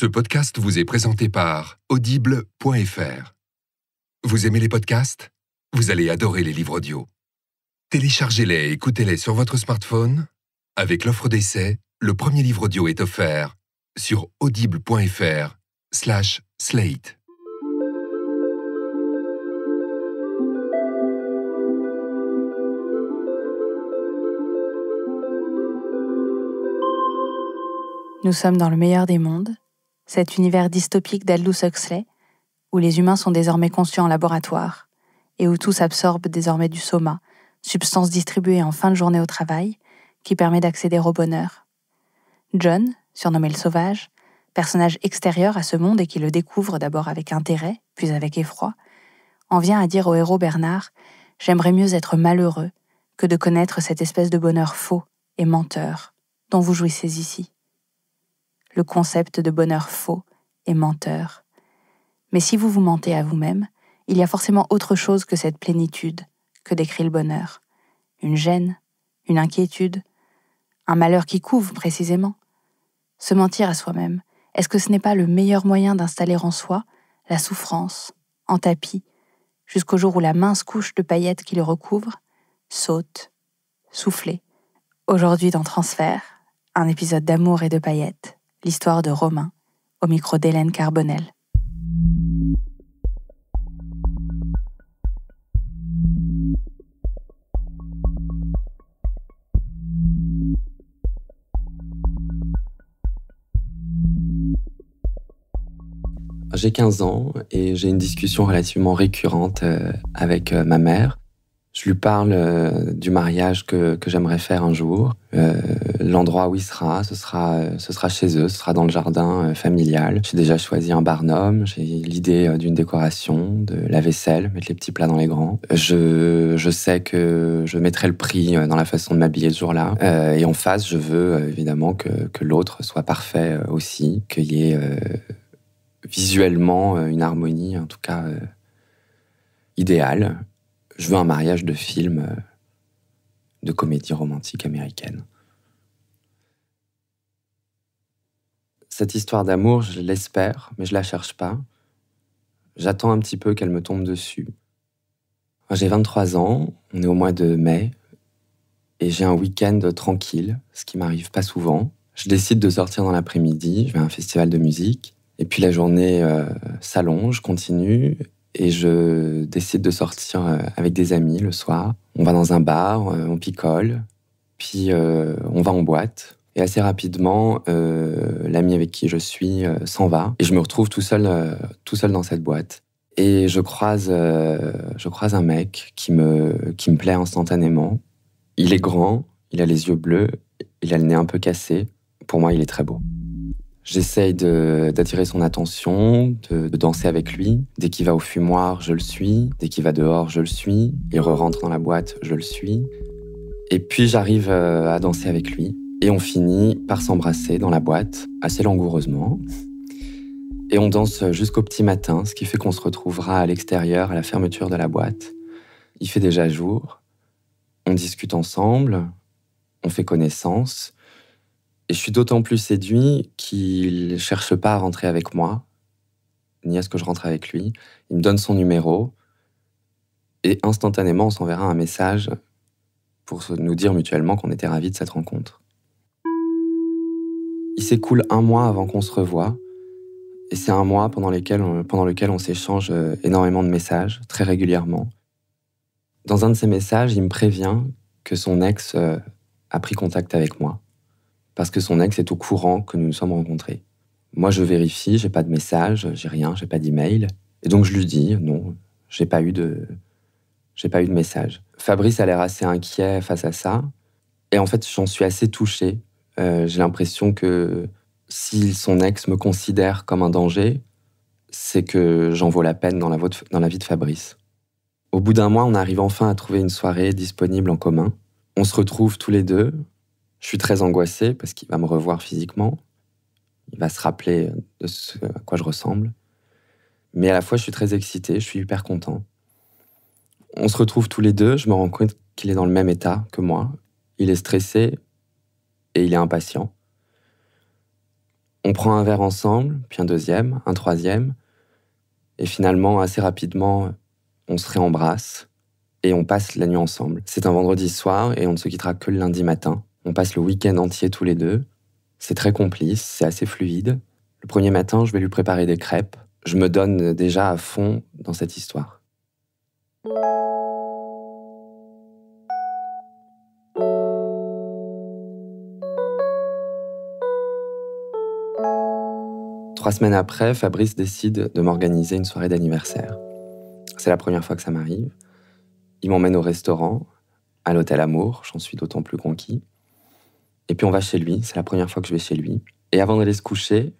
Ce podcast vous est présenté par audible.fr. Vous aimez les podcasts? Vous allez adorer les livres audio. Téléchargez-les et écoutez-les sur votre smartphone. Avec l'offre d'essai, le premier livre audio est offert sur audible.fr slash slate. Nous sommes dans le meilleur des mondes, cet univers dystopique d'Aldous Huxley, où les humains sont désormais conçus en laboratoire, et où tout s'absorbe désormais du soma, substance distribuée en fin de journée au travail, qui permet d'accéder au bonheur. John, surnommé le sauvage, personnage extérieur à ce monde et qui le découvre d'abord avec intérêt, puis avec effroi, en vient à dire au héros Bernard J'aimerais mieux être malheureux que de connaître cette espèce de bonheur faux et menteur dont vous jouissez ici le concept de bonheur faux et menteur. Mais si vous vous mentez à vous-même, il y a forcément autre chose que cette plénitude que décrit le bonheur. Une gêne, une inquiétude, un malheur qui couvre précisément. Se mentir à soi-même, est-ce que ce n'est pas le meilleur moyen d'installer en soi la souffrance, en tapis, jusqu'au jour où la mince couche de paillettes qui le recouvre saute, soufflée? Aujourd'hui dans Transfert, un épisode d'amour et de paillettes l'histoire de Romain, au micro d'Hélène Carbonel. J'ai 15 ans et j'ai une discussion relativement récurrente euh, avec euh, ma mère je lui parle euh, du mariage que, que j'aimerais faire un jour. L'endroit où il sera, ce sera, euh, ce sera chez eux, ce sera dans le jardin euh, familial. J'ai déjà choisi un barnum, j'ai l'idée d'une décoration, de la vaisselle, mettre les petits plats dans les grands. Je, je sais que je mettrai le prix dans la façon de m'habiller ce jour-là. Euh, et en face, je veux évidemment que, que l'autre soit parfait aussi, qu'il y ait visuellement une harmonie, en tout cas idéale je veux un mariage de film euh, de comédie romantique américaine. Cette histoire d'amour, je l'espère, mais je la cherche pas. J'attends un petit peu qu'elle me tombe dessus. J'ai 23 ans, on est au mois de mai, et j'ai un week-end tranquille, ce qui m'arrive pas souvent. Je décide de sortir dans l'après-midi, je vais à un festival de musique, et puis la journée euh, s'allonge, continue, et je décide de sortir euh, avec des amis le soir. On va dans un bar, euh, on picole, puis on va en boîte. Et assez rapidement, l'ami avec qui je suis s'en va et je me retrouve tout seul, tout seul dans cette boîte. Et je croise, je croise un mec qui me, qui me plaît instantanément. Il est grand, il a les yeux bleus, il a le nez un peu cassé. Pour moi, il est très beau. J'essaye d'attirer son attention, de, de, danser avec lui. Dès qu'il va au fumoir, je le suis. Dès qu'il va dehors, je le suis. Il re-rentre dans la boîte, je le suis. Et puis j'arrive euh, à danser avec lui. Et on finit par s'embrasser dans la boîte, assez langoureusement. Et on danse jusqu'au petit matin, ce qui fait qu'on se retrouvera à l'extérieur à la fermeture de la boîte. Il fait déjà jour. On discute ensemble. On fait connaissance. Et je suis d'autant plus séduit qu'il ne cherche pas à rentrer avec moi, ni à ce que je rentre avec lui. Il me donne son numéro et instantanément, on s'enverra un message pour nous dire mutuellement qu'on était ravis de cette rencontre. Il s'écoule un mois avant qu'on se revoie. Et c'est un mois pendant, pendant lequel on s'échange euh, énormément de messages, très régulièrement. Dans un de ces messages, il me prévient que son ex euh, a pris contact avec moi parce que son ex est au courant que nous nous sommes rencontrés. Moi, je vérifie, j'ai pas de message, j'ai rien, j'ai pas d'email, et donc je lui dis non, j'ai pas eu de, j'ai pas eu de message. Fabrice a l'air assez inquiet face à ça, et en fait, j'en suis assez touché. Euh, j'ai l'impression que si son ex me considère comme un danger, c'est que j'en vaut la peine dans la, dans la vie de Fabrice. Au bout d'un mois, on arrive enfin à trouver une soirée disponible en commun. On se retrouve tous les deux, je suis très angoissé parce qu'il va me revoir physiquement. Il va se rappeler de ce à quoi je ressemble. Mais à la fois, je suis très excité, je suis hyper content. On se retrouve tous les deux, je me rends compte qu'il est dans le même état que moi. Il est stressé et il est impatient. On prend un verre ensemble, puis un deuxième, un troisième, et finalement, assez rapidement, on se réembrasse et on passe la nuit ensemble. C'est un vendredi soir et on ne se quittera que le lundi matin. On passe le week-end entier tous les deux. C'est très complice, c'est assez fluide. Le premier matin, je vais lui préparer des crêpes. Je me donne déjà à fond dans cette histoire. Trois semaines après, Fabrice décide de m'organiser une soirée d'anniversaire. C'est la première fois que ça m'arrive. Il m'emmène au restaurant, à l'hôtel Amour, j'en suis d'autant plus conquis. Et puis on va chez lui, c'est la première fois que je vais chez lui. Et avant d'aller se coucher,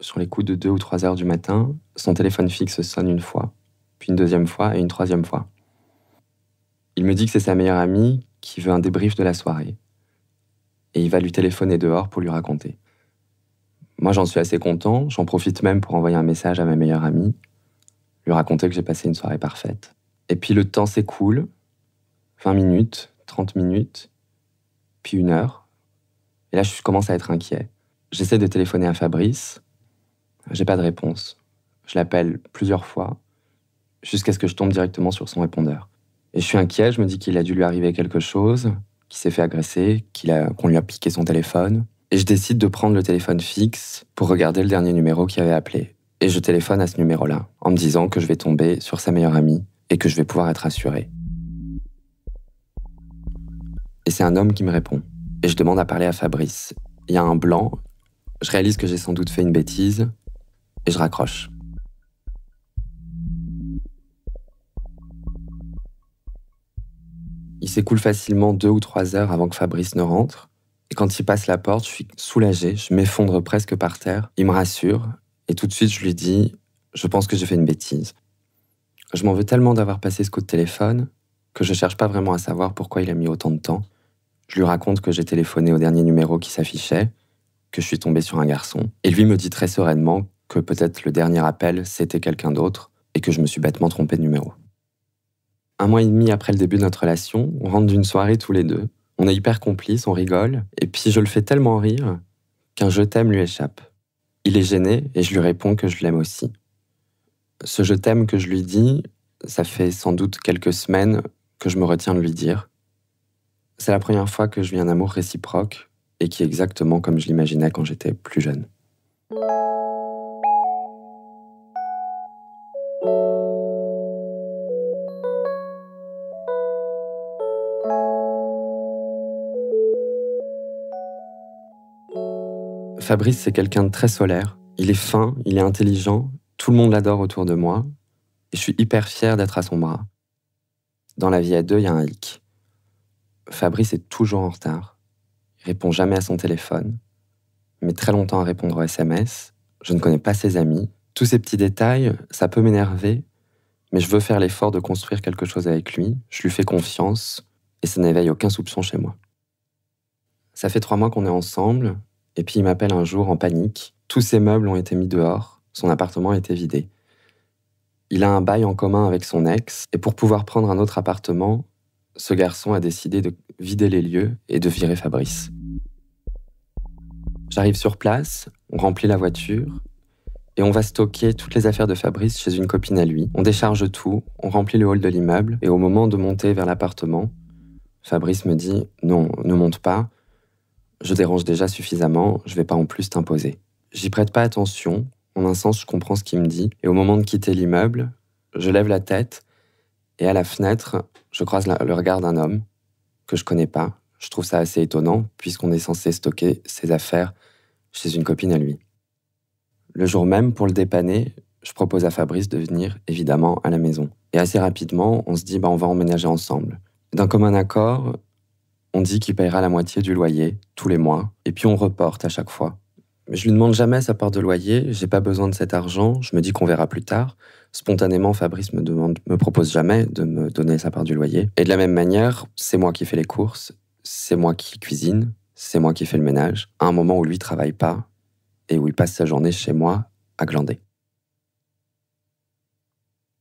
sur les coups de 2 ou 3 heures du matin, son téléphone fixe sonne une fois, puis une deuxième fois et une troisième fois. Il me dit que c'est sa meilleure amie qui veut un débrief de la soirée. Et il va lui téléphoner dehors pour lui raconter. Moi, j'en suis assez content. J'en profite même pour envoyer un message à ma meilleure amie, lui raconter que j'ai passé une soirée parfaite. Et puis le temps s'écoule 20 minutes, 30 minutes, puis une heure. Et là, je commence à être inquiet. J'essaie de téléphoner à Fabrice. J'ai pas de réponse. Je l'appelle plusieurs fois, jusqu'à ce que je tombe directement sur son répondeur. Et je suis inquiet, je me dis qu'il a dû lui arriver quelque chose, qu'il s'est fait agresser, qu'on lui a piqué son téléphone. Et je décide de prendre le téléphone fixe pour regarder le dernier numéro qui avait appelé. Et je téléphone à ce numéro-là, en me disant que je vais tomber sur sa meilleure amie et que je vais pouvoir être assuré. Et c'est un homme qui me répond. Et je demande à parler à Fabrice. Il y a un blanc. Je réalise que j'ai sans doute fait une bêtise. Et je raccroche. Il s'écoule facilement deux ou trois heures avant que Fabrice ne rentre. Et quand il passe la porte, je suis soulagé, je m'effondre presque par terre. Il me rassure, et tout de suite je lui dis Je pense que j'ai fait une bêtise. Je m'en veux tellement d'avoir passé ce coup de téléphone que je cherche pas vraiment à savoir pourquoi il a mis autant de temps. Je lui raconte que j'ai téléphoné au dernier numéro qui s'affichait, que je suis tombé sur un garçon, et lui me dit très sereinement que peut-être le dernier appel c'était quelqu'un d'autre et que je me suis bêtement trompé de numéro. Un mois et demi après le début de notre relation, on rentre d'une soirée tous les deux, on est hyper complices, on rigole, et puis je le fais tellement rire qu'un je t'aime lui échappe. Il est gêné et je lui réponds que je l'aime aussi. Ce je t'aime que je lui dis, ça fait sans doute quelques semaines que je me retiens de lui dire. C'est la première fois que je vis un amour réciproque et qui est exactement comme je l'imaginais quand j'étais plus jeune. Fabrice, c'est quelqu'un de très solaire. Il est fin, il est intelligent, tout le monde l'adore autour de moi, et je suis hyper fier d'être à son bras. Dans la vie à deux, il y a un hic. Fabrice est toujours en retard. Il répond jamais à son téléphone. Met très longtemps à répondre aux SMS. Je ne connais pas ses amis. Tous ces petits détails, ça peut m'énerver, mais je veux faire l'effort de construire quelque chose avec lui. Je lui fais confiance et ça n'éveille aucun soupçon chez moi. Ça fait trois mois qu'on est ensemble et puis il m'appelle un jour en panique. Tous ses meubles ont été mis dehors, son appartement a été vidé. Il a un bail en commun avec son ex, et pour pouvoir prendre un autre appartement, ce garçon a décidé de vider les lieux et de virer Fabrice. J'arrive sur place, on remplit la voiture, et on va stocker toutes les affaires de Fabrice chez une copine à lui. On décharge tout, on remplit le hall de l'immeuble, et au moment de monter vers l'appartement, Fabrice me dit Non, ne monte pas, je dérange déjà suffisamment, je vais pas en plus t'imposer. J'y prête pas attention, en un sens je comprends ce qu'il me dit, et au moment de quitter l'immeuble, je lève la tête, et à la fenêtre, je croise le regard d'un homme que je connais pas. Je trouve ça assez étonnant, puisqu'on est censé stocker ses affaires chez une copine à lui. Le jour même, pour le dépanner, je propose à Fabrice de venir, évidemment, à la maison. Et assez rapidement, on se dit, bah, on va emménager ensemble. D'un commun accord, on dit qu'il payera la moitié du loyer tous les mois, et puis on reporte à chaque fois. Je lui demande jamais sa part de loyer, j'ai pas besoin de cet argent, je me dis qu'on verra plus tard. Spontanément, Fabrice me demande, me propose jamais de me donner sa part du loyer. Et de la même manière, c'est moi qui fais les courses, c'est moi qui cuisine, c'est moi qui fais le ménage, à un moment où lui travaille pas et où il passe sa journée chez moi à glander.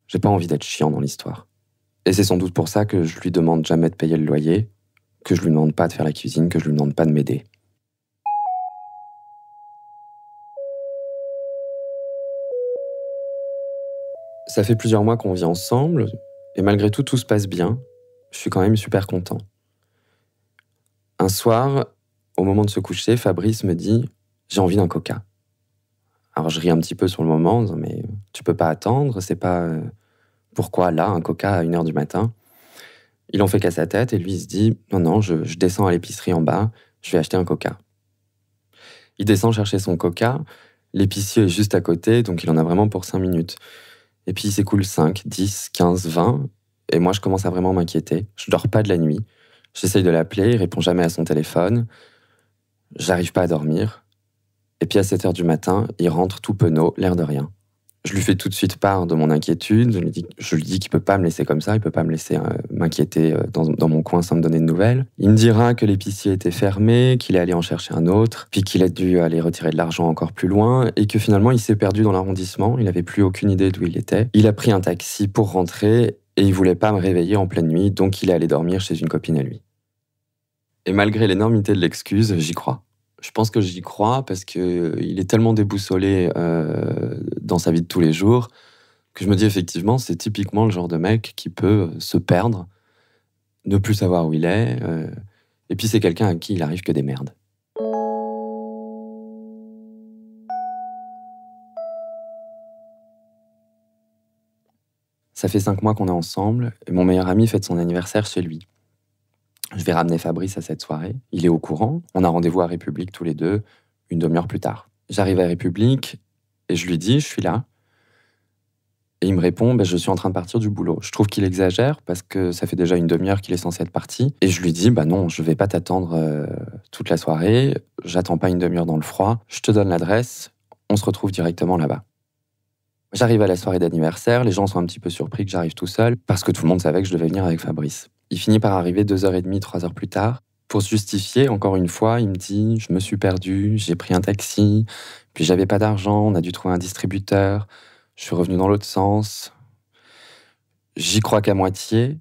J'ai pas envie d'être chiant dans l'histoire. Et c'est sans doute pour ça que je lui demande jamais de payer le loyer, que je lui demande pas de faire la cuisine, que je lui demande pas de m'aider. Ça fait plusieurs mois qu'on vit ensemble, et malgré tout, tout se passe bien. Je suis quand même super content. Un soir, au moment de se coucher, Fabrice me dit J'ai envie d'un coca. Alors je ris un petit peu sur le moment, mais tu peux pas attendre, c'est pas. Euh, pourquoi là, un coca à 1h du matin? Il en fait qu'à sa tête et lui il se dit Non, non, je, descends à l'épicerie en bas, je vais acheter un coca. Il descend chercher son coca, l'épicier est juste à côté, donc il en a vraiment pour 5 minutes. Et puis il s'écoule 5, 10, 15, 20, et moi je commence à vraiment m'inquiéter. Je dors pas de la nuit. J'essaye de l'appeler, il répond jamais à son téléphone. J'arrive pas à dormir. Et puis à 7 heures du matin, il rentre tout penaud, l'air de rien. Je lui fais tout de suite part de mon inquiétude. Je lui dis, je lui dis qu'il peut pas me laisser comme ça, il peut pas me laisser euh, m'inquiéter euh, dans, mon coin sans me donner de nouvelles. Il me dira que l'épicier était fermé, qu'il est allé en chercher un autre, puis qu'il a dû aller retirer de l'argent encore plus loin, et que finalement il s'est perdu dans l'arrondissement. Il avait plus aucune idée d'où il était. Il a pris un taxi pour rentrer et il voulait pas me réveiller en pleine nuit, donc il est allé dormir chez une copine à lui. Et malgré l'énormité de l'excuse, j'y crois. Je pense que j'y crois parce qu'il euh, est tellement déboussolé euh, dans sa vie de tous les jours que je me dis effectivement, c'est typiquement le genre de mec qui peut euh, se perdre, ne plus savoir où il est, et puis c'est quelqu'un à qui il arrive que des merdes. Ça fait cinq mois qu'on est ensemble et mon meilleur ami fête son anniversaire chez lui. Je vais ramener Fabrice à cette soirée. Il est au courant. On a rendez-vous à République tous les deux, une demi-heure plus tard. J'arrive à République et je lui dis, je suis là. Et il me répond, ben, je suis en train de partir du boulot. Je trouve qu'il exagère parce que ça fait déjà une demi-heure qu'il est censé être parti. Et je lui dis, bah non, je vais pas t'attendre euh, toute la soirée. J'attends pas une demi-heure dans le froid. Je te donne l'adresse. On se retrouve directement là-bas. J'arrive à la soirée d'anniversaire. Les gens sont un petit peu surpris que j'arrive tout seul parce que tout le monde savait que je devais venir avec Fabrice. Il finit par arriver deux heures et demie, trois heures plus tard. Pour se justifier, encore une fois, il me dit Je me suis perdu, j'ai pris un taxi, puis j'avais pas d'argent, on a dû trouver un distributeur, je suis revenu dans l'autre sens. J'y crois qu'à moitié.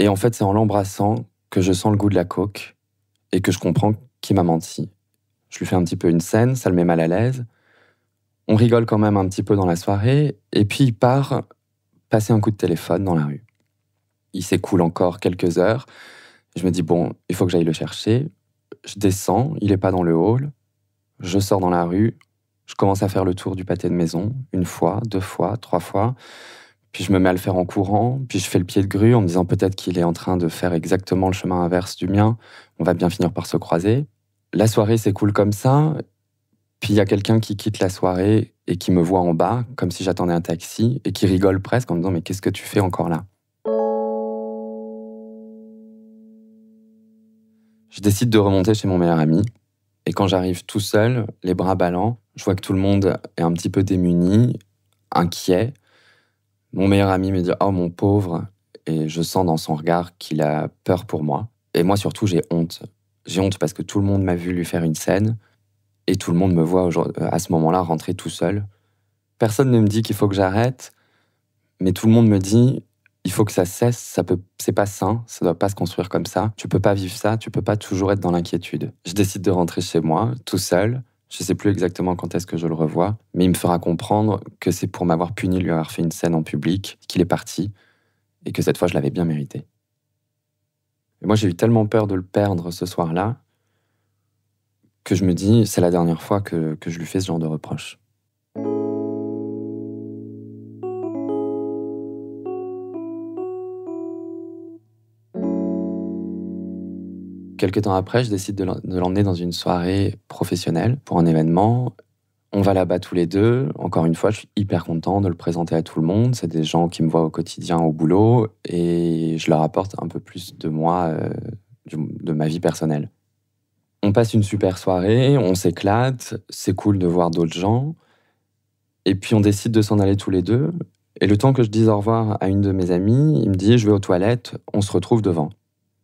Et en fait, c'est en l'embrassant que je sens le goût de la coke et que je comprends qu'il m'a menti. Je lui fais un petit peu une scène, ça le met mal à l'aise. On rigole quand même un petit peu dans la soirée, et puis il part passer un coup de téléphone dans la rue il s'écoule encore quelques heures. Je me dis, bon, il faut que j'aille le chercher. Je descends, il n'est pas dans le hall. Je sors dans la rue. Je commence à faire le tour du pâté de maison, une fois, deux fois, trois fois. Puis je me mets à le faire en courant. Puis je fais le pied de grue en me disant peut-être qu'il est en train de faire exactement le chemin inverse du mien. On va bien finir par se croiser. La soirée s'écoule comme ça. Puis il y a quelqu'un qui quitte la soirée et qui me voit en bas, comme si j'attendais un taxi, et qui rigole presque en me disant Mais qu'est-ce que tu fais encore là? Je décide de remonter chez mon meilleur ami. Et quand j'arrive tout seul, les bras ballants, je vois que tout le monde est un petit peu démuni, inquiet. Mon meilleur ami me dit Oh mon pauvre. Et je sens dans son regard qu'il a peur pour moi. Et moi surtout, j'ai honte. J'ai honte parce que tout le monde m'a vu lui faire une scène. Et tout le monde me voit à ce moment-là rentrer tout seul. Personne ne me dit qu'il faut que j'arrête. Mais tout le monde me dit il faut que ça cesse, ça peut, c'est pas sain, ça doit pas se construire comme ça. Tu peux pas vivre ça, tu peux pas toujours être dans l'inquiétude. Je décide de rentrer chez moi, tout seul. Je sais plus exactement quand est-ce que je le revois, mais il me fera comprendre que c'est pour m'avoir puni, lui avoir fait une scène en public, qu'il est parti, et que cette fois je l'avais bien mérité. Et moi j'ai eu tellement peur de le perdre ce soir-là, que je me dis, c'est la dernière fois que, que je lui fais ce genre de reproche. Quelques temps après, je décide de l'emmener dans une soirée professionnelle pour un événement. On va là-bas tous les deux. Encore une fois, je suis hyper content de le présenter à tout le monde. C'est des gens qui me voient au quotidien au boulot et je leur apporte un peu plus de moi, euh, de ma vie personnelle. On passe une super soirée, on s'éclate, c'est cool de voir d'autres gens. Et puis on décide de s'en aller tous les deux. Et le temps que je dise au revoir à une de mes amies, il me dit Je vais aux toilettes, on se retrouve devant.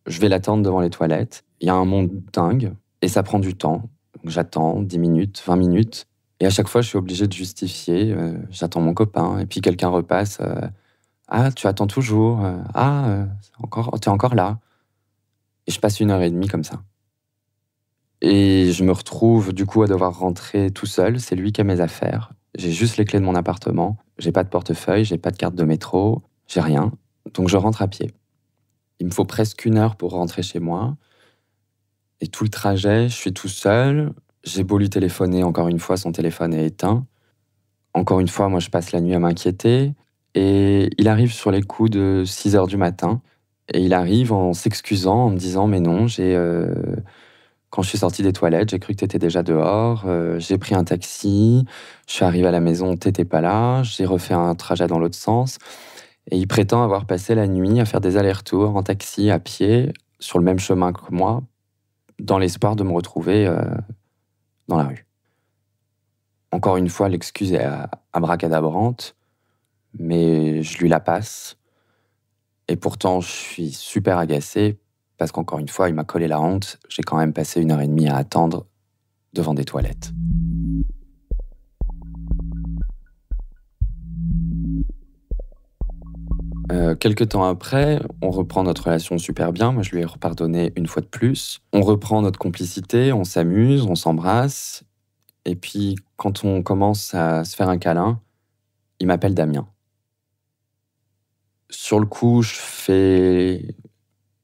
Je vais l'attendre devant les toilettes. Il y a un monde dingue et ça prend du temps. J'attends 10 minutes, 20 minutes. Et à chaque fois, je suis obligé de justifier. Euh, j'attends mon copain. Et puis quelqu'un repasse. Euh, ah, tu attends toujours. Euh, ah, encore, es encore là. Et je passe une heure et demie comme ça. Et je me retrouve du coup à devoir rentrer tout seul. C'est lui qui a mes affaires. J'ai juste les clés de mon appartement. J'ai pas de portefeuille, j'ai pas de carte de métro, j'ai rien. Donc je rentre à pied. Il me faut presque une heure pour rentrer chez moi. Et tout le trajet, je suis tout seul. J'ai beau lui téléphoner, encore une fois, son téléphone est éteint. Encore une fois, moi, je passe la nuit à m'inquiéter. Et il arrive sur les coups de 6 heures du matin. Et il arrive en s'excusant, en me disant Mais non, j'ai. Euh, quand je suis sorti des toilettes, j'ai cru que tu étais déjà dehors. Euh, j'ai pris un taxi. Je suis arrivé à la maison, t'étais pas là. J'ai refait un trajet dans l'autre sens. Et il prétend avoir passé la nuit à faire des allers-retours en taxi, à pied, sur le même chemin que moi, dans l'espoir de me retrouver euh, dans la rue. Encore une fois, l'excuse est abracadabrante, mais je lui la passe. Et pourtant, je suis super agacé parce qu'encore une fois, il m'a collé la honte. J'ai quand même passé une heure et demie à attendre devant des toilettes. Euh, quelques temps après, on reprend notre relation super bien. Moi, je lui ai repardonné une fois de plus. On reprend notre complicité, on s'amuse, on s'embrasse. Et puis, quand on commence à se faire un câlin, il m'appelle Damien. Sur le coup, je fais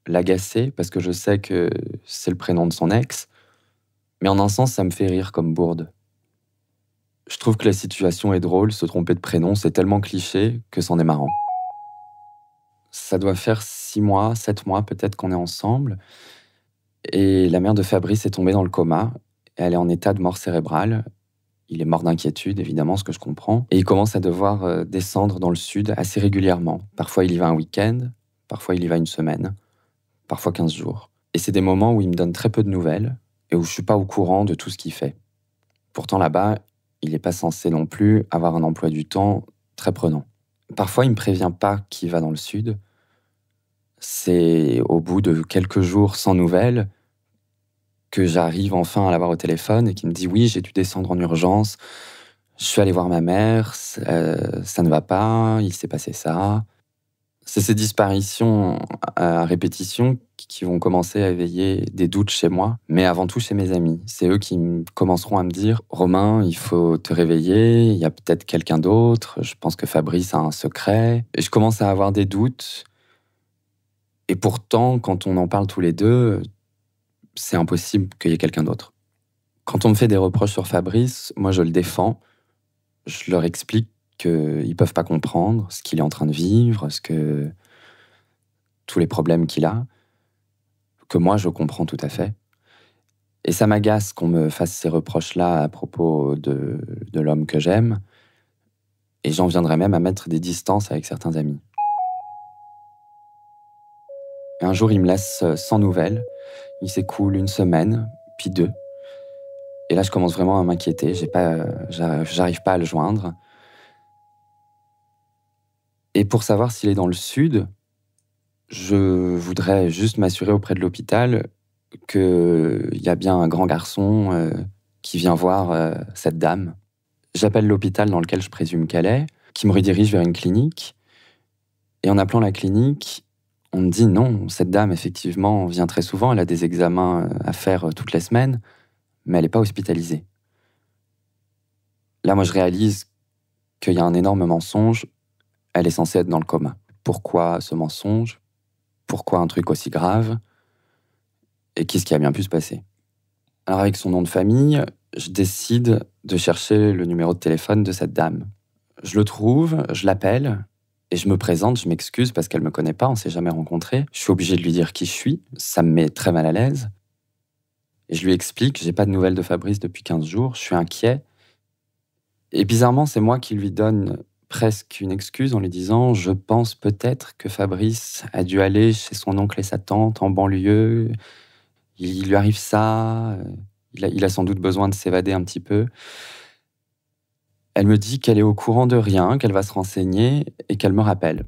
l'agacer parce que je sais que c'est le prénom de son ex. Mais en un sens, ça me fait rire comme bourde. Je trouve que la situation est drôle, se tromper de prénom, c'est tellement cliché que c'en est marrant ça doit faire six mois, sept mois peut-être qu'on est ensemble. Et la mère de Fabrice est tombée dans le coma. Elle est en état de mort cérébrale. Il est mort d'inquiétude, évidemment, ce que je comprends. Et il commence à devoir euh, descendre dans le sud assez régulièrement. Parfois, il y va un week-end, parfois, il y va une semaine, parfois 15 jours. Et c'est des moments où il me donne très peu de nouvelles et où je suis pas au courant de tout ce qu'il fait. Pourtant, là-bas, il n'est pas censé non plus avoir un emploi du temps très prenant. Parfois, il me prévient pas qu'il va dans le sud, c'est au bout de quelques jours sans nouvelles que j'arrive enfin à l'avoir au téléphone et qui me dit oui, j'ai dû descendre en urgence. Je suis allé voir ma mère, euh, ça ne va pas, il s'est passé ça. C'est ces disparitions à répétition qui vont commencer à éveiller des doutes chez moi, mais avant tout chez mes amis. C'est eux qui commenceront à me dire Romain, il faut te réveiller, il y a peut-être quelqu'un d'autre, je pense que Fabrice a un secret. Et je commence à avoir des doutes et pourtant, quand on en parle tous les deux, c'est impossible qu'il y ait quelqu'un d'autre. Quand on me fait des reproches sur Fabrice, moi je le défends. Je leur explique qu'ils ne peuvent pas comprendre ce qu'il est en train de vivre, ce que tous les problèmes qu'il a, que moi je comprends tout à fait. Et ça m'agace qu'on me fasse ces reproches-là à propos de, de l'homme que j'aime. Et j'en viendrai même à mettre des distances avec certains amis. Un jour, il me laisse euh, sans nouvelles. Il s'écoule une semaine, puis deux. Et là, je commence vraiment à m'inquiéter. J'ai pas, j'arrive pas à le joindre. Et pour savoir s'il est dans le sud, je voudrais juste m'assurer auprès de l'hôpital qu'il y a bien un grand garçon euh, qui vient voir euh, cette dame. J'appelle l'hôpital dans lequel je présume qu'elle est, qui me redirige vers une clinique. Et en appelant la clinique, on me dit non, cette dame, effectivement, vient très souvent, elle a des examens euh, à faire euh, toutes les semaines, mais elle n'est pas hospitalisée. Là, moi, je réalise qu'il y a un énorme mensonge. Elle est censée être dans le coma. Pourquoi ce mensonge? Pourquoi un truc aussi grave? Et qu'est-ce qui a bien pu se passer? Alors, avec son nom de famille, je décide de chercher le numéro de téléphone de cette dame. Je le trouve, je l'appelle, et je me présente, je m'excuse parce qu'elle me connaît pas, on s'est jamais rencontrés. Je suis obligé de lui dire qui je suis, ça me met très mal à l'aise. Et je lui explique, j'ai pas de nouvelles de Fabrice depuis 15 jours, je suis inquiet. Et bizarrement, c'est moi qui lui donne presque une excuse en lui disant Je pense peut-être que Fabrice a dû aller chez son oncle et sa tante en banlieue. Il lui arrive ça. A, il a sans doute besoin de s'évader un petit peu. Elle me dit qu'elle est au courant de rien, qu'elle va se renseigner et qu'elle me rappelle.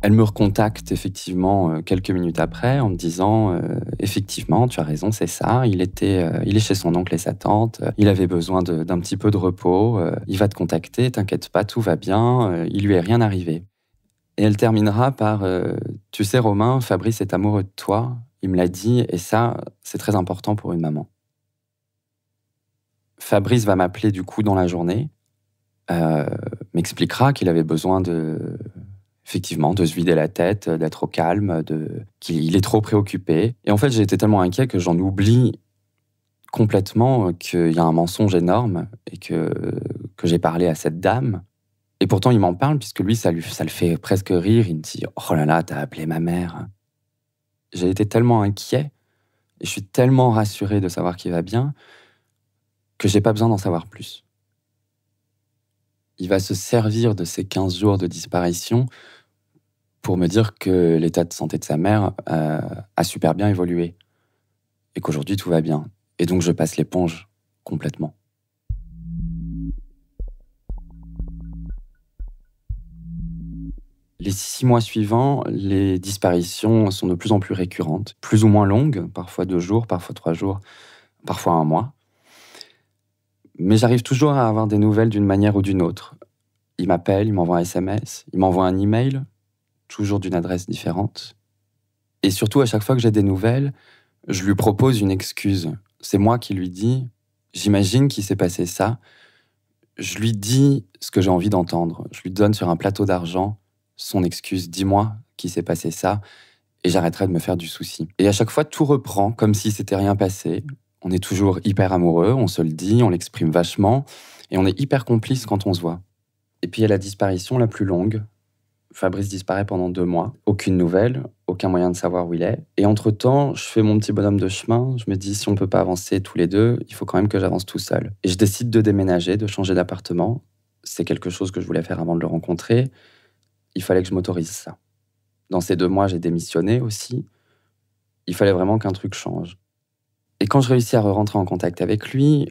Elle me recontacte effectivement euh, quelques minutes après en me disant euh, effectivement tu as raison c'est ça. Il était euh, il est chez son oncle et sa tante. Il avait besoin d'un petit peu de repos. Il va te contacter t'inquiète pas tout va bien. Il lui est rien arrivé. Et elle terminera par tu sais Romain Fabrice est amoureux de toi il me l'a dit et ça c'est très important pour une maman Fabrice va m'appeler du coup dans la journée, euh, m'expliquera qu'il avait besoin de, effectivement, de se vider la tête, d'être au calme, de, qu'il est trop préoccupé. Et en fait, j'ai été tellement inquiet que j'en oublie complètement qu'il y a un mensonge énorme et que, que j'ai parlé à cette dame. Et pourtant, il m'en parle puisque lui, ça, lui, ça le fait presque rire. Il me dit Oh là là, t'as appelé ma mère. J'ai été tellement inquiet et je suis tellement rassuré de savoir qu'il va bien que j'ai pas besoin d'en savoir plus. Il va se servir de ces 15 jours de disparition pour me dire que l'état de santé de sa mère euh, a super bien évolué et qu'aujourd'hui tout va bien. Et donc je passe l'éponge complètement. Les six mois suivants, les disparitions sont de plus en plus récurrentes, plus ou moins longues, parfois deux jours, parfois trois jours, parfois un mois. Mais j'arrive toujours à avoir des nouvelles d'une manière ou d'une autre. Il m'appelle, il m'envoie un SMS, il m'envoie un email, toujours d'une adresse différente. Et surtout, à chaque fois que j'ai des nouvelles, je lui propose une excuse c'est moi qui lui dis, j'imagine qu'il s'est passé ça. Je lui dis ce que j'ai envie d'entendre. Je lui donne sur un plateau d'argent son excuse, dis-moi qu'il s'est passé ça, et j'arrêterai de me faire du souci. Et à chaque fois, tout reprend comme si c'était rien passé. On est toujours hyper amoureux, on se le dit, on l'exprime vachement, et on est hyper complice quand on se voit. Et puis il y a la disparition la plus longue, Fabrice disparaît pendant deux mois. Aucune nouvelle, aucun moyen de savoir où il est. Et entre-temps, je fais mon petit bonhomme de chemin. Je me dis, si on ne peut pas avancer tous les deux, il faut quand même que j'avance tout seul. Et je décide de déménager, de changer d'appartement. C'est quelque chose que je voulais faire avant de le rencontrer. Il fallait que je m'autorise ça. Dans ces deux mois, j'ai démissionné aussi. Il fallait vraiment qu'un truc change. Et quand je réussis à rentrer en contact avec lui,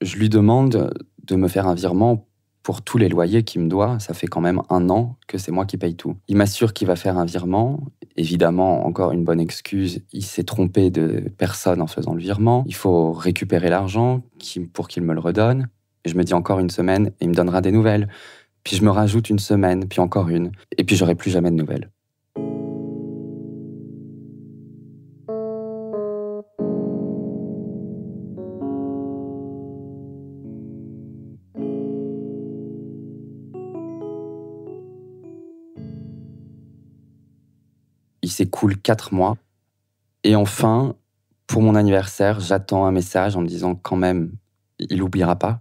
je lui demande de me faire un virement pour tous les loyers qu'il me doit. Ça fait quand même un an que c'est moi qui paye tout. Il m'assure qu'il va faire un virement. Évidemment, encore une bonne excuse, il s'est trompé de personne en faisant le virement. Il faut récupérer l'argent pour qu'il me le redonne. Et je me dis encore une semaine et il me donnera des nouvelles. Puis je me rajoute une semaine, puis encore une. Et puis j'aurai plus jamais de nouvelles. S'écoule quatre mois. Et enfin, pour mon anniversaire, j'attends un message en me disant quand même, il n'oubliera pas.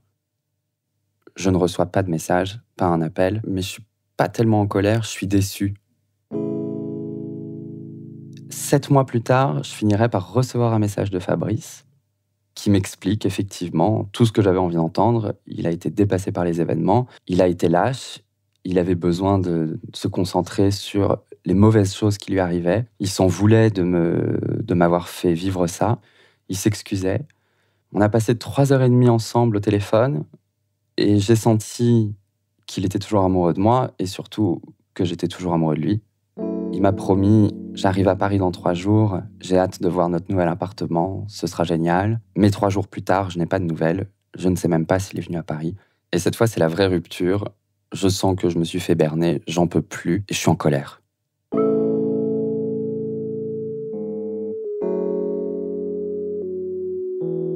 Je ne reçois pas de message, pas un appel, mais je suis pas tellement en colère, je suis déçu. Sept mois plus tard, je finirai par recevoir un message de Fabrice qui m'explique effectivement tout ce que j'avais envie d'entendre. Il a été dépassé par les événements, il a été lâche, il avait besoin de se concentrer sur les mauvaises choses qui lui arrivaient. Il s'en voulait de me de m'avoir fait vivre ça. Il s'excusait. On a passé trois heures et demie ensemble au téléphone et j'ai senti qu'il était toujours amoureux de moi et surtout que j'étais toujours amoureux de lui. Il m'a promis J'arrive à Paris dans trois jours, j'ai hâte de voir notre nouvel appartement, ce sera génial. Mais trois jours plus tard, je n'ai pas de nouvelles, je ne sais même pas s'il est venu à Paris. Et cette fois, c'est la vraie rupture je sens que je me suis fait berner, j'en peux plus et je suis en colère.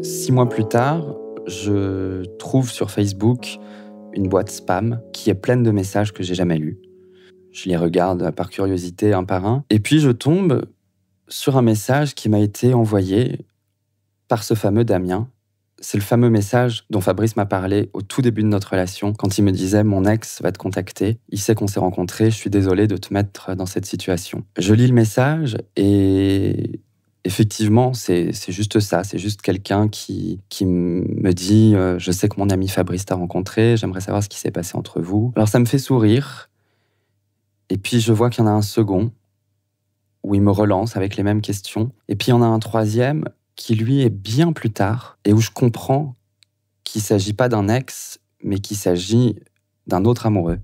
Six mois plus tard, je trouve sur Facebook une boîte spam qui est pleine de messages que j'ai jamais lus. Je les regarde par curiosité un par un. Et puis je tombe sur un message qui m'a été envoyé par ce fameux Damien, c'est le fameux message dont Fabrice m'a parlé au tout début de notre relation, quand il me disait Mon ex va te contacter, il sait qu'on s'est rencontrés, je suis désolé de te mettre dans cette situation. Je lis le message et effectivement, c'est juste ça. C'est juste quelqu'un qui, qui me dit euh, Je sais que mon ami Fabrice t'a rencontré, j'aimerais savoir ce qui s'est passé entre vous. Alors ça me fait sourire. Et puis je vois qu'il y en a un second où il me relance avec les mêmes questions. Et puis il y en a un troisième qui lui est bien plus tard et où je comprends qu'il ne s'agit pas d'un ex, mais qu'il s'agit d'un autre amoureux.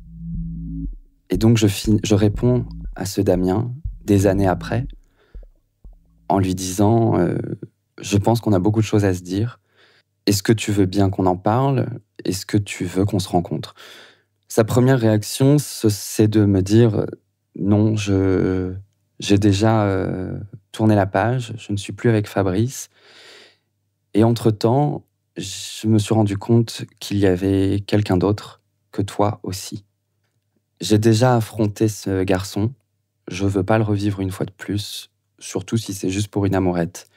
Et donc je, je réponds à ce Damien des années après en lui disant euh, Je pense qu'on a beaucoup de choses à se dire. Est-ce que tu veux bien qu'on en parle? Est-ce que tu veux qu'on se rencontre Sa première réaction, c'est de me dire Non, je, j'ai déjà euh, tourné la page, je ne suis plus avec Fabrice. Et entre-temps, je me suis rendu compte qu'il y avait quelqu'un d'autre que toi aussi. J'ai déjà affronté ce garçon, je veux pas le revivre une fois de plus, surtout si c'est juste pour une amourette.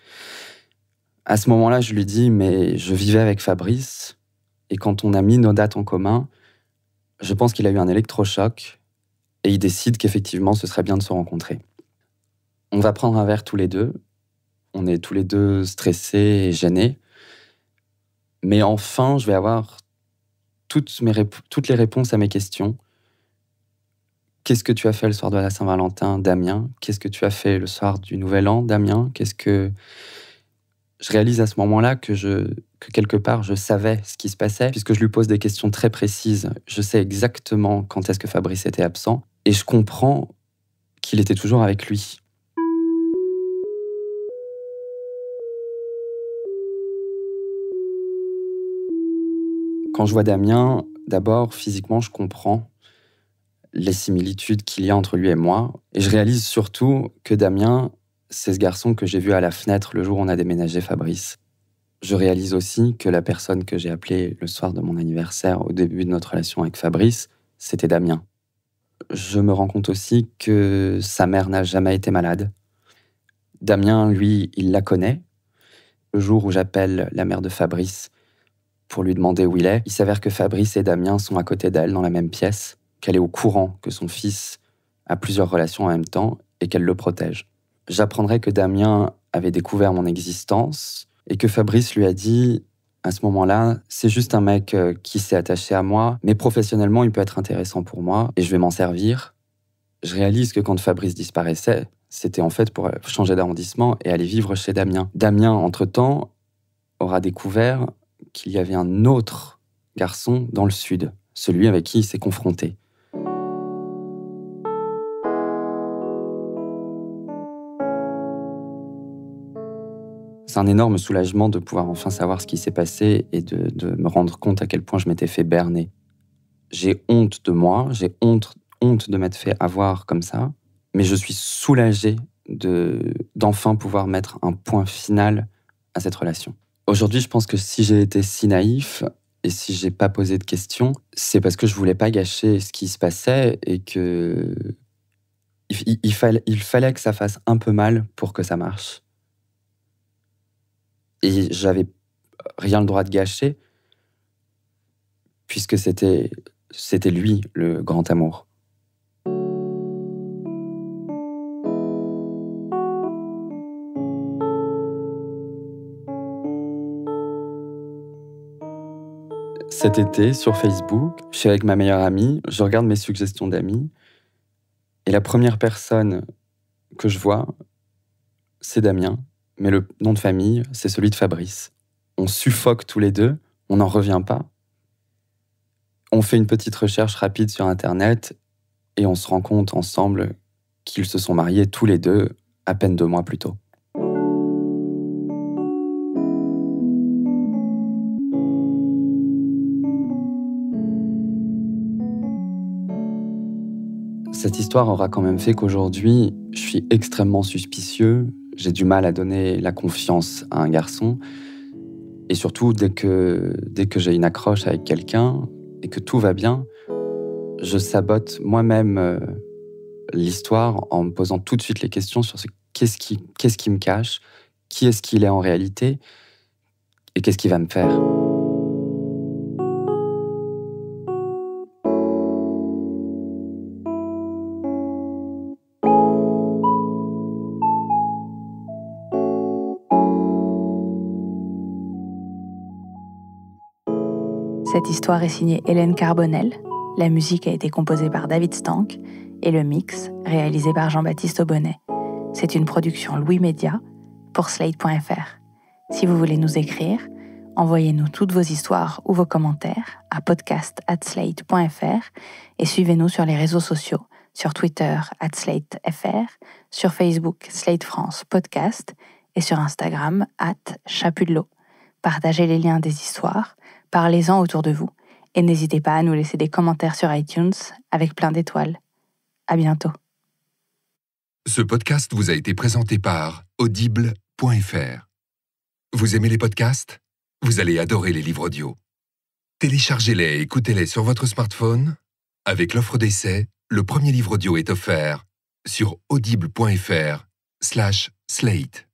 À ce moment-là, je lui dis, mais je vivais avec Fabrice, et quand on a mis nos dates en commun, je pense qu'il a eu un électrochoc, et il décide qu'effectivement, ce serait bien de se rencontrer. On va prendre un verre tous les deux, on est tous les deux stressés et gênés, mais enfin, je vais avoir toutes, les réponses à mes questions. Qu'est-ce que tu as fait le soir de la Saint-Valentin, Damien? Qu'est-ce que tu as fait le soir du Nouvel An, Damien? Qu'est-ce que je réalise à ce moment-là que quelque part je savais ce qui se passait? Puisque je lui pose des questions très précises. Je sais exactement quand est-ce que Fabrice était absent et je comprends qu'il était toujours avec lui. Quand je vois Damien, d'abord, physiquement, je comprends les similitudes qu'il y a entre lui et moi. Et je réalise surtout que Damien, c'est ce garçon que j'ai vu à la fenêtre le jour où on a déménagé Fabrice. Je réalise aussi que la personne que j'ai appelée le soir de mon anniversaire, au début de notre relation avec Fabrice, c'était Damien. Je me rends compte aussi que sa mère n'a jamais été malade. Damien, lui, il la connaît. Le jour où j'appelle la mère de Fabrice, pour lui demander où il est. Il s'avère que Fabrice et Damien sont à côté d'elle dans la même pièce, qu'elle est au courant que son fils a plusieurs relations en même temps et qu'elle le protège. J'apprendrai que Damien avait découvert mon existence et que Fabrice lui a dit à ce moment-là, c'est juste un mec euh, qui s'est attaché à moi, mais professionnellement, il peut être intéressant pour moi et je vais m'en servir. Je réalise que quand Fabrice disparaissait, c'était en fait pour changer d'arrondissement et aller vivre chez Damien. Damien, entre-temps, aura découvert qu'il y avait un autre garçon dans le sud, celui avec qui il s'est confronté. C'est un énorme soulagement de pouvoir enfin savoir ce qui s'est passé et de, me rendre compte à quel point je m'étais fait berner. J'ai honte de moi, j'ai honte, honte de m'être fait avoir comme ça, mais je suis soulagé d'enfin pouvoir mettre un point final à cette relation. Aujourd'hui, je pense que si j'ai été si naïf et si j'ai pas posé de questions, c'est parce que je voulais pas gâcher ce qui se passait et que il, fallait, fallait que ça fasse un peu mal pour que ça marche. Et j'avais rien le droit de gâcher puisque c'était c'était lui le grand amour. Cet été, sur Facebook, je suis avec ma meilleure amie, je regarde mes suggestions d'amis, et la première personne que je vois, c'est Damien, mais le nom de famille, c'est celui de Fabrice. On suffoque tous les deux, on n'en revient pas. On fait une petite recherche rapide sur Internet, et on se rend compte ensemble qu'ils se sont mariés tous les deux à peine deux mois plus tôt. Cette histoire aura quand même fait qu'aujourd'hui, je suis extrêmement suspicieux, j'ai du mal à donner la confiance à un garçon. Et surtout, dès que, j'ai une accroche avec quelqu'un et que tout va bien, je sabote moi-même euh, l'histoire en me posant tout de suite les questions sur ce qui, qu'est-ce qui me cache, qui est-ce qu'il est en réalité et qu'est-ce qu'il va me faire. Cette histoire est signée Hélène Carbonel, la musique a été composée par David Stank et le mix réalisé par Jean-Baptiste Aubonnet. C'est une production Louis Média pour Slate.fr. Si vous voulez nous écrire, envoyez-nous toutes vos histoires ou vos commentaires à podcast@slate.fr et suivez-nous sur les réseaux sociaux, sur Twitter @slatefr, sur Facebook Slate France Podcast et sur Instagram @chapudelot. Partagez les liens des histoires Parlez-en autour de vous et n'hésitez pas à nous laisser des commentaires sur iTunes avec plein d'étoiles. À bientôt. Ce podcast vous a été présenté par audible.fr. Vous aimez les podcasts? Vous allez adorer les livres audio. Téléchargez-les et écoutez-les sur votre smartphone. Avec l'offre d'essai, le premier livre audio est offert sur audible.fr slash slate.